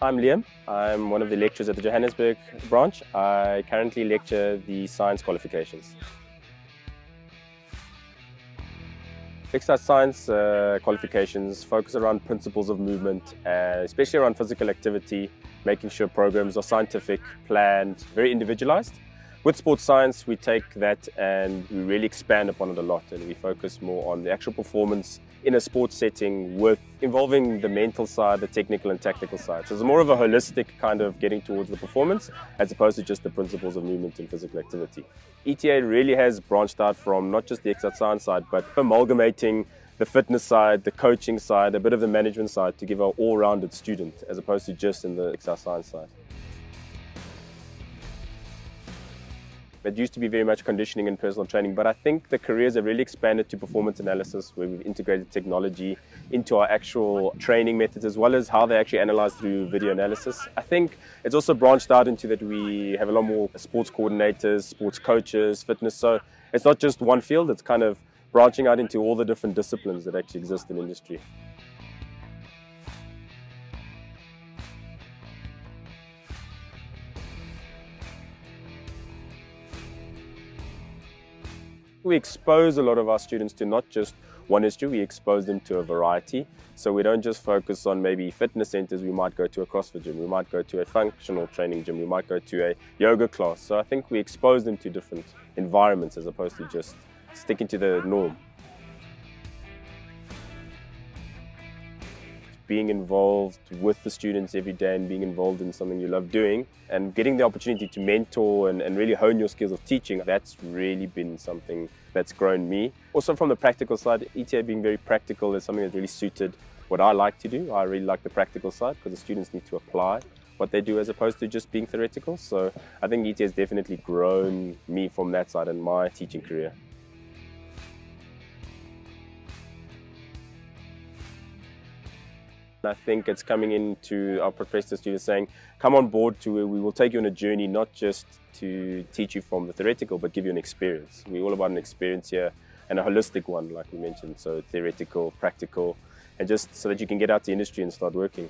I'm Liam. I'm one of the lecturers at the Johannesburg branch. I currently lecture the science qualifications. Exercise science uh, qualifications focus around principles of movement, uh, especially around physical activity, making sure programs are scientific, planned, very individualized. With sports science, we take that and we really expand upon it a lot and we focus more on the actual performance in a sports setting with involving the mental side, the technical and tactical side. So it's more of a holistic kind of getting towards the performance as opposed to just the principles of movement and physical activity. ETA really has branched out from not just the exercise science side, but amalgamating the fitness side, the coaching side, a bit of the management side to give an all-rounded student as opposed to just in the exercise science side. It used to be very much conditioning and personal training, but I think the careers have really expanded to performance analysis where we've integrated technology into our actual training methods as well as how they actually analyze through video analysis. I think it's also branched out into that we have a lot more sports coordinators, sports coaches, fitness. So it's not just one field, it's kind of branching out into all the different disciplines that actually exist in industry. We expose a lot of our students to not just one history, we expose them to a variety. So we don't just focus on maybe fitness centers, we might go to a CrossFit gym, we might go to a functional training gym, we might go to a yoga class. So I think we expose them to different environments as opposed to just sticking to the norm. Being involved with the students every day and being involved in something you love doing and getting the opportunity to mentor and, and really hone your skills of teaching, that's really been something that's grown me. Also from the practical side, ETA being very practical is something that really suited what I like to do. I really like the practical side because the students need to apply what they do as opposed to just being theoretical. So I think ETA has definitely grown me from that side in my teaching career. I think it's coming into our professor students saying, come on board to we will take you on a journey, not just to teach you from the theoretical, but give you an experience. We're all about an experience here and a holistic one, like we mentioned. So theoretical, practical, and just so that you can get out to industry and start working.